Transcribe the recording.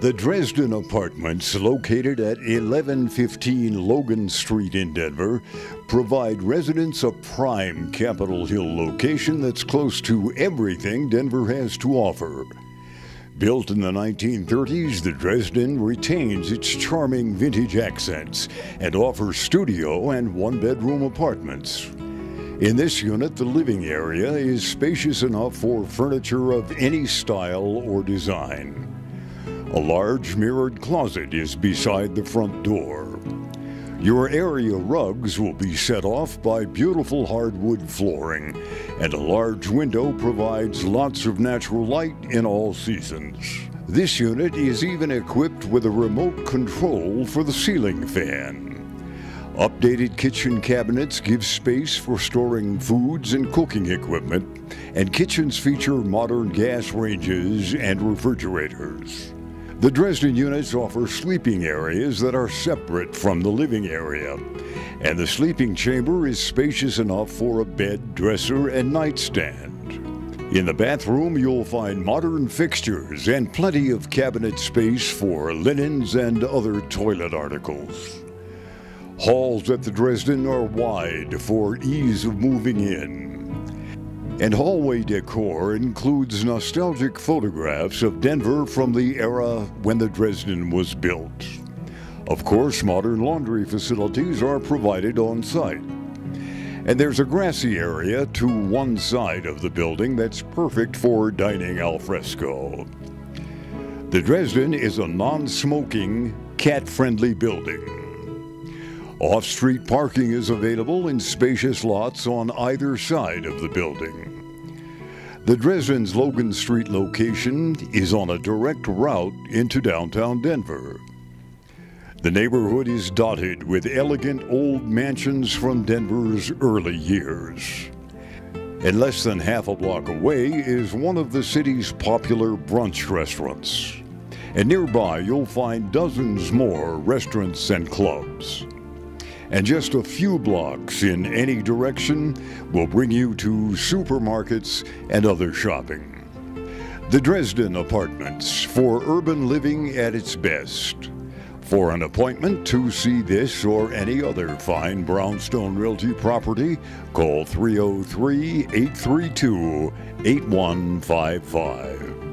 The Dresden Apartments, located at 1115 Logan Street in Denver, provide residents a prime Capitol Hill location that's close to everything Denver has to offer. Built in the 1930s, the Dresden retains its charming vintage accents and offers studio and one bedroom apartments. In this unit, the living area is spacious enough for furniture of any style or design. A large mirrored closet is beside the front door. Your area rugs will be set off by beautiful hardwood flooring, and a large window provides lots of natural light in all seasons. This unit is even equipped with a remote control for the ceiling fan. Updated kitchen cabinets give space for storing foods and cooking equipment, and kitchens feature modern gas ranges and refrigerators. The Dresden units offer sleeping areas that are separate from the living area, and the sleeping chamber is spacious enough for a bed, dresser, and nightstand. In the bathroom, you'll find modern fixtures and plenty of cabinet space for linens and other toilet articles. Halls at the Dresden are wide for ease of moving in. And hallway decor includes nostalgic photographs of Denver from the era when the Dresden was built. Of course, modern laundry facilities are provided on site. And there's a grassy area to one side of the building that's perfect for dining al fresco. The Dresden is a non smoking, cat friendly building. Off street parking is available in spacious lots on either side of the building. The Dresden's Logan Street location is on a direct route into downtown Denver. The neighborhood is dotted with elegant old mansions from Denver's early years. And less than half a block away is one of the city's popular brunch restaurants. And nearby, you'll find dozens more restaurants and clubs and just a few blocks in any direction will bring you to supermarkets and other shopping. The Dresden Apartments for urban living at its best. For an appointment to see this or any other fine Brownstone Realty property, call 303 832 8155.